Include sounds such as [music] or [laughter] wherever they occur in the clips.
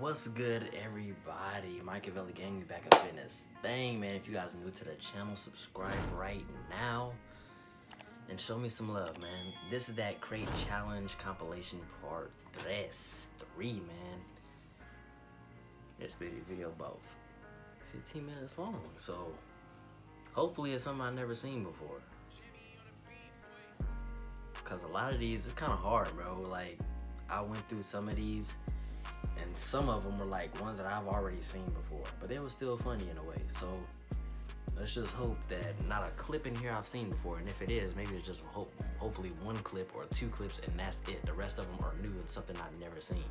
What's good, everybody? Michaevelli Gang, back up in this thing, man. If you guys are new to the channel, subscribe right now and show me some love, man. This is that Crate Challenge compilation part tres, three, man. This video, video about 15 minutes long, so hopefully it's something I've never seen before. Cause a lot of these, it's kind of hard, bro. Like, I went through some of these and some of them were like ones that I've already seen before, but they were still funny in a way. So let's just hope that not a clip in here I've seen before, and if it is, maybe it's just hope, hopefully one clip or two clips, and that's it. The rest of them are new and something I've never seen,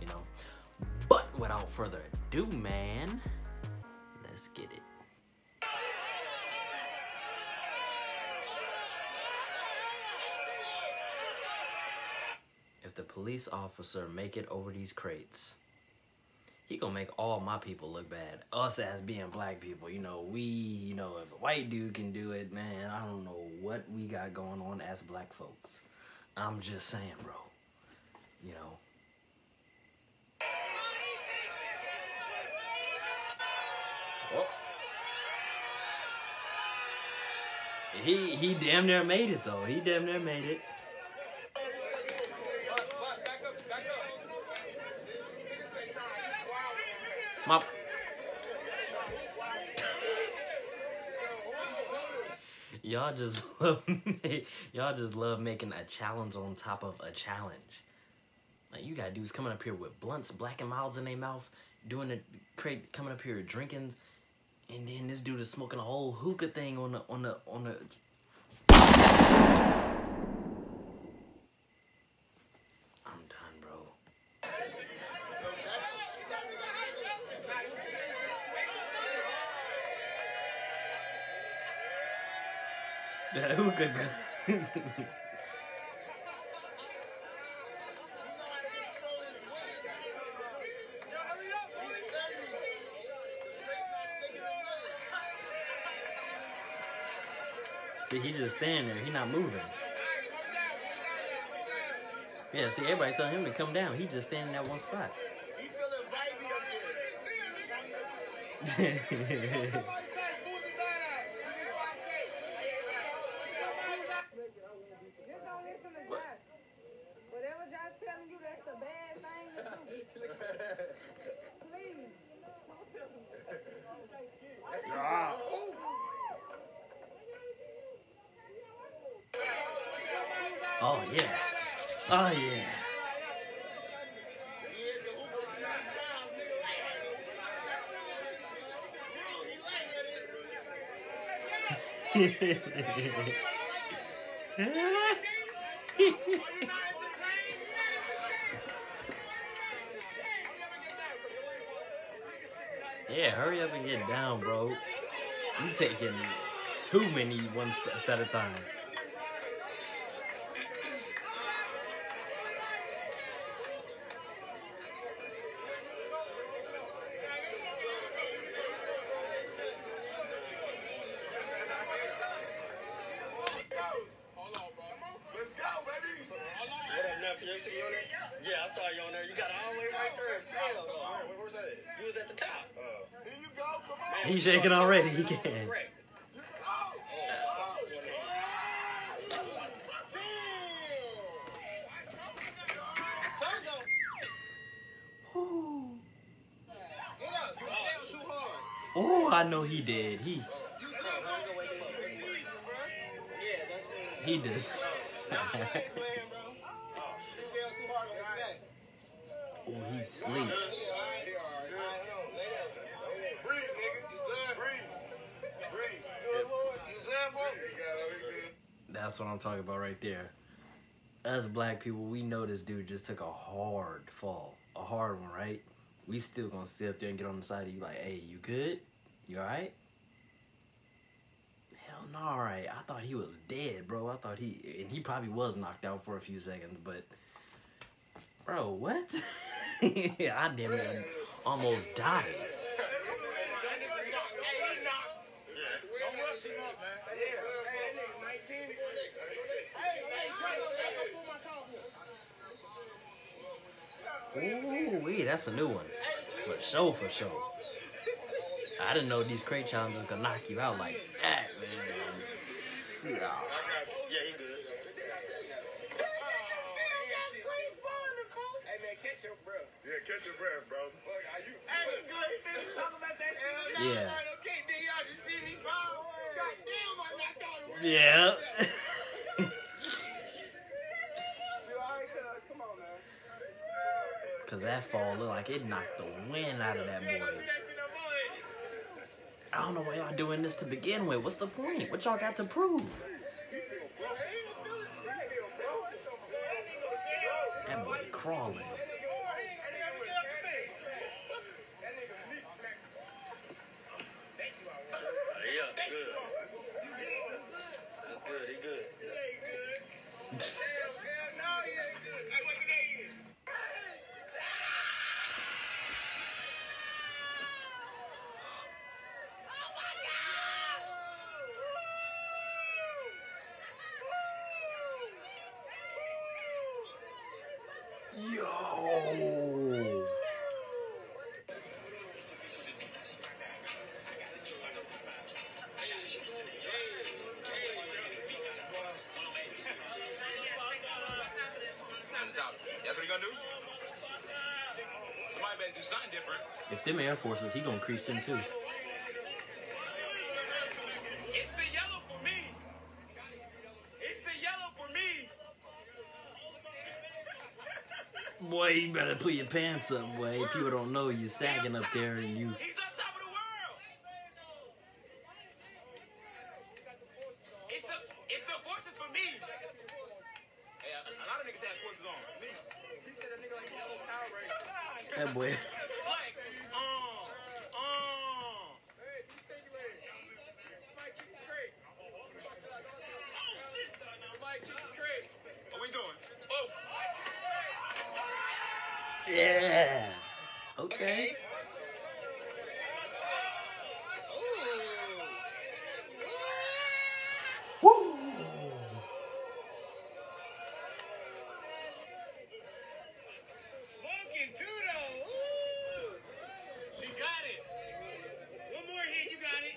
you know. But without further ado, man, let's get it. If the police officer make it over these crates, he gonna make all my people look bad. Us as being black people, you know, we, you know, if a white dude can do it, man, I don't know what we got going on as black folks. I'm just saying, bro. You know. He he damn near made it though. He damn near made it. My y'all just [laughs] love y'all just love making a challenge on top of a challenge. Like you got dudes coming up here with blunts, black and milds in their mouth, doing the crate, coming up here drinking, and then this dude is smoking a whole hookah thing on the on the on the. I'm done, bro. That hookah gun. See, he just standing there. He not moving. Yeah, see, everybody telling him to come down. He just standing in that one spot. [laughs] Just don't listen to Josh. Whatever Josh telling you, that's a bad thing to do. Please. Oh, yeah. Oh, yeah. [laughs] yeah, hurry up and get down, bro. You taking too many one steps at a time. What up, Nelson? You see you on there? Yeah, I saw you on there. You got it all the way right there. Hell, though. Where's that? You was at the top. Here you go, come on. Man, He's shaking already. He can. Oh, I know he did. He he does. [laughs] oh, he's sleep. Breathe, nigga. You good? Breathe. Breathe. You good, boy? You got it. We good. That's what I'm talking about right there. Us black people, we know this dude just took a hard fall, a hard one, right? We still gonna sit up there and get on the side of you like, hey, you good? You alright? Hell no, alright. I thought he was dead, bro. I thought he, and he probably was knocked out for a few seconds, but, bro, what? [laughs] I damn near almost died. Ooh, wee, that's a new one. For sure, for sure. I didn't know these crate challenges could knock you out like that, man. Yeah. Yeah, he good. Hey man, catch your breath. Yeah, catch your breath, bro. Yeah. Yeah, catch your breath, bro. Fuck, are you? Hey, he good. He finished talking about that shit. Yeah. Okay, then y'all just see me fall. God damn, I knocked out of Yeah. You alright, cuz? Come on, man. Cause that fall looked like it knocked the wind out of that boy. I don't know why y'all doing this to begin with. What's the point? What y'all got to prove? That boy crawling. If them Air Forces, he gonna crease them too. It's the yellow for me. It's the yellow for me. Boy, you better put your pants up, boy. People don't know you sagging up there and you. He's on top of the world. It's the it's the forces for me. Hey, a, a lot of niggas have forces on. Me. That boy. Flex. What we doing? Yeah. Okay. Woo. Smoking too, though. Ooh. She got it. One more hit, you got it.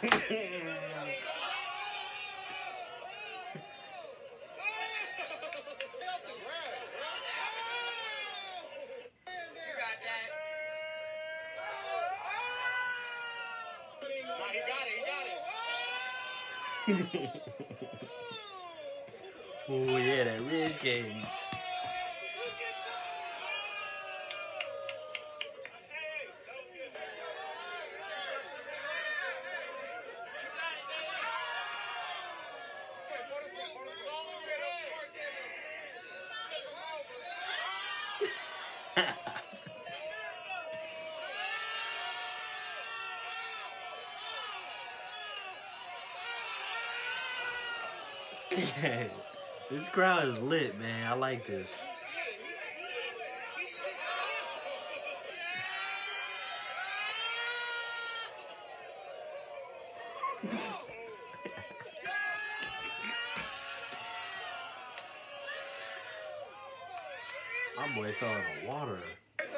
[laughs] oh yeah, that rib cage. [laughs] this crowd is lit, man. I like this. My boy fell in the water. Uh-oh,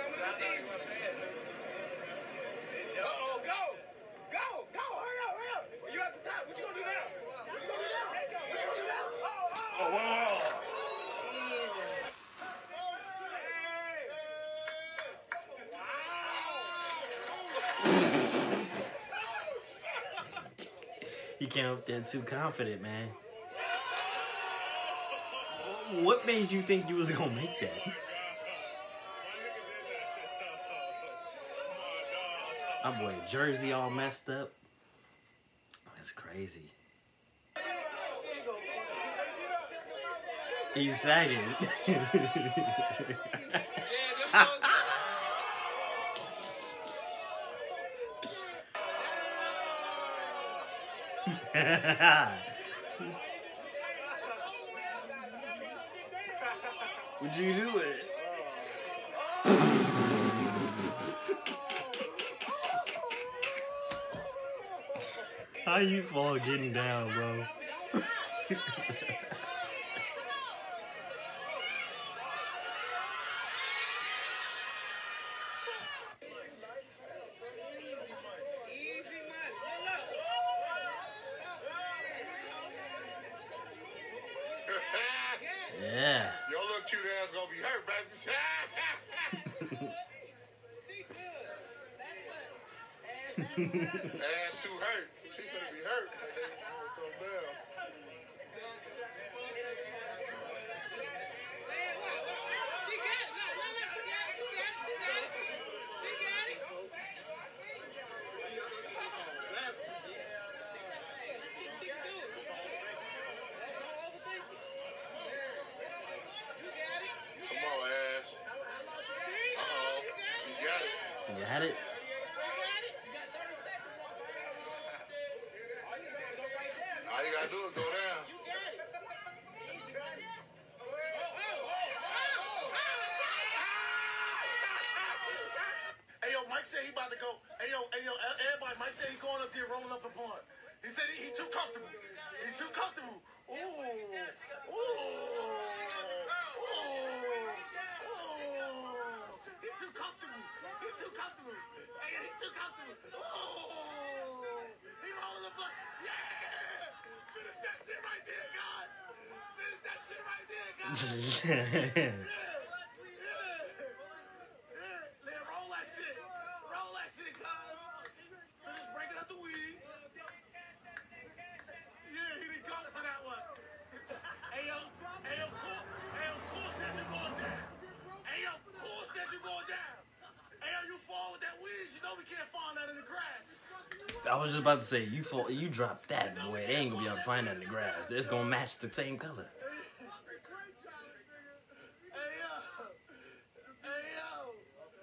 go. Go. Go. Hurry up. Hurry up. You at the top. What you gonna do now? What you gonna do now? What you gonna do now? Oh, oh. He came up there too confident, man. What made you think you was gonna make that? My boy jersey all messed up. That's crazy. [laughs] He's Would you do it? How you fall getting down, bro? [laughs] Hey. [laughs] Mike said he about to go. Hey yo, hey yo, everybody, Mike said he going up there rolling up the pond. He said he, he too comfortable. He too comfortable. Ooh, ooh, ooh, ooh. He too comfortable. He too comfortable. Hey, he too comfortable. Ooh, he rolling the blunt. Yeah, finish that shit right there, guys. Finish that shit right there. [laughs] Yeah, man, roll that shit. Roll that shit, cuz. Finish breaking up the weed. Yeah, he didn't come for that one. Hey, yo, hey, yo, cool. Hey, yo, cool said you going down. Hey, yo, cool said you going down. Hey, yo, you fall with that weed, you know we can't find that in the grass. I was just about to say, you fall, you drop that boy. They ain't gonna be able to find that in the grass. It's gonna match the same color.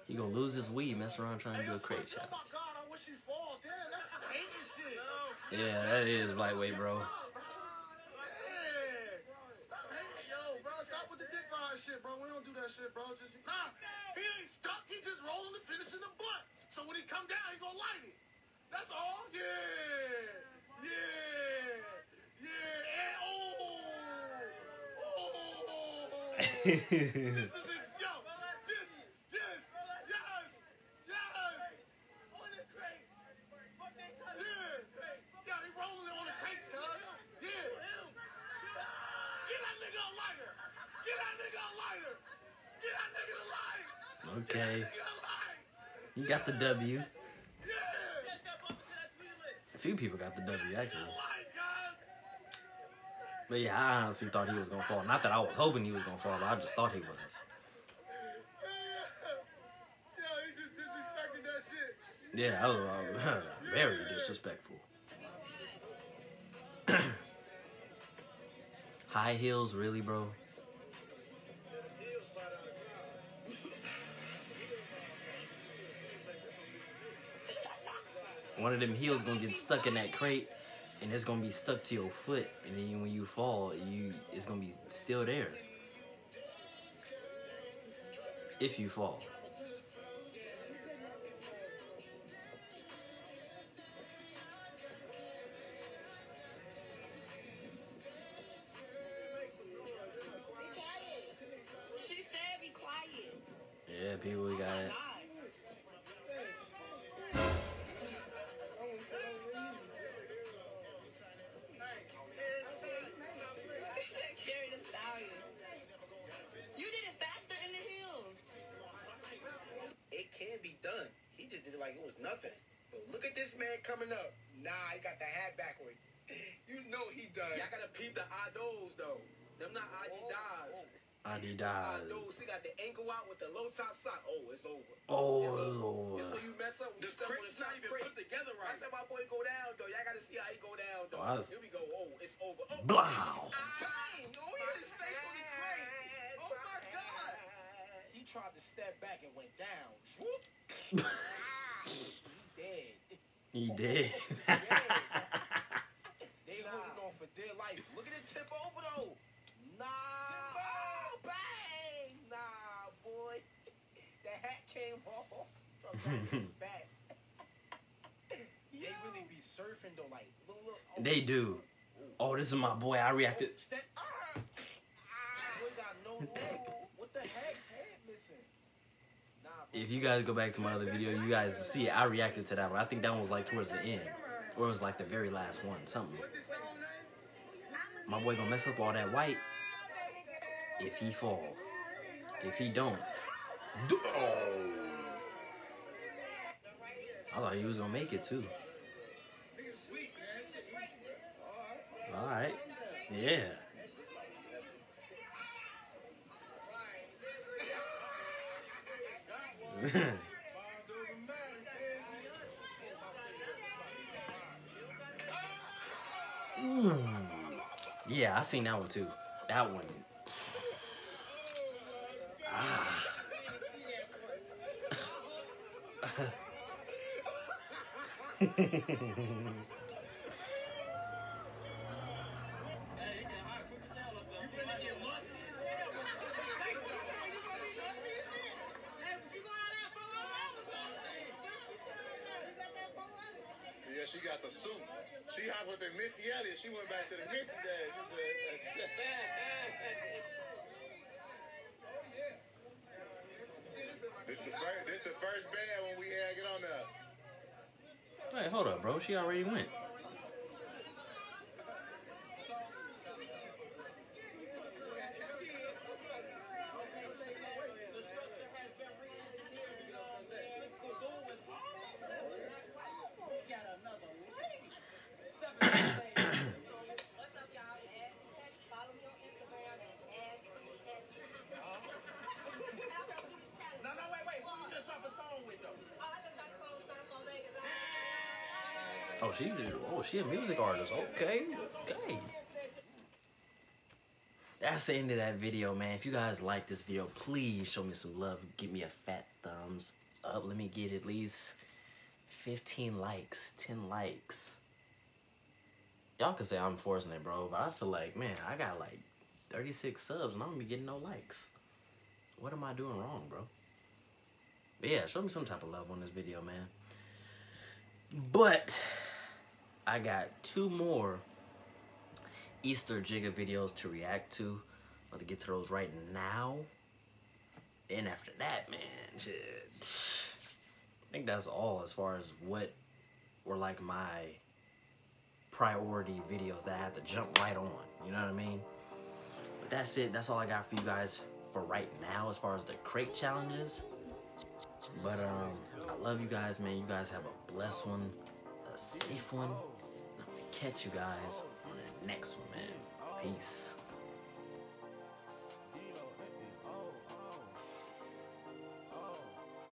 He gonna lose his weed, mess around trying to do a crate shot. Yeah, that is lightweight, bro. Yeah. Stop hating, yo, bro. Stop with the dick ride shit, bro. We don't do that shit, bro. Just nah. He ain't stuck. He just rolling and finishing the blunt. So when he come down, he gonna light it. That's all. Yeah. Yeah. Yeah. And oh. Oh. this is ex- yo. This. Yes. Yes. Yes. Yeah. Yeah, he rolling it on the crates, cuz. Yeah. Get that nigga a lighter. Get that nigga a lighter. Get that nigga a light. Okay, Get a light. you got the W. Few people got the W actually. But yeah, I honestly thought he was gonna fall. Not that I was hoping he was gonna fall, but I just thought he was. Yeah. Yo, he just disrespected that shit. Yeah, that was uh, [laughs] very disrespectful. [clears throat] High heels, really, bro? One of them heels gonna get stuck in that crate, and it's gonna be stuck to your foot, and then when you fall, you it's gonna be still there. If you fall. Man coming up. Nah, he got the hat backwards. [laughs] You know he done. Y'all gotta peep the Ados though. Them not oh, Adidas. Oh. Adidas. Ados, he got the ankle out with the low top sock. Oh, it's over. Oh, This when you mess up. The crate's not even put together right. After my boy go down though, y'all gotta see how he go down though. Oh, was- Here we go. Oh, it's over. Oh, Blow. Dang! Oh, he hit his face on the crate. tried to step back and went down. Swoop. [laughs] [laughs] he dead. He did. [laughs] [laughs] They holding on for dear life. Look at it tip over though. Nah. Oh, bang. Nah, boy. [laughs] the hat came off. Back. they really be surfing though, like look, look. Oh, they do. Oh, oh this is my boy. I reacted. Oh, step- ah. Boy got no oh, What the heck? Head missing. Nah, bro. If you guys go back to my other video, you guys see it. I reacted to that one. I think that one was like towards the end, or it was like the very last one. Something. My boy gonna mess up all that white. If he fall, if he don't. Oh. I thought he was gonna make it too. All right. Yeah. [laughs] Yeah, I seen that one too. That one. Ah. [laughs] Yeah, she got the suit. She hopped with the Missy Elliott. She went back to the Missy days. She said, this the first. This the first band when we had get on there. Wait, hold up, bro. She already went. What's up, y'all? Ask, follow me on Instagram and ask No, no, wait, wait. Who you just dropped a song with though? Oh, she oh she a music artist. Okay, okay. That's the end of that video, man. If you guys like this video, please show me some love. Give me a fat thumbs up. Let me get at least 15 likes, 10 likes. Y'all can say I'm forcing it, bro, but I feel like, man, I got like 36 subs and I'm gonna be getting no likes. What am I doing wrong, bro? But yeah, show me some type of love on this video, man. But I got two more Easter Jigga videos to react to. I'm to get to those right now. And after that, man, shit. I think that's all as far as what were like my priority videos that I had to jump right on. You know what I mean? But that's it. That's all I got for you guys for right now as far as the crate challenges. But um, I love you guys, man. You guys have a blessed one, a safe one catch you guys on the next one, man. Peace.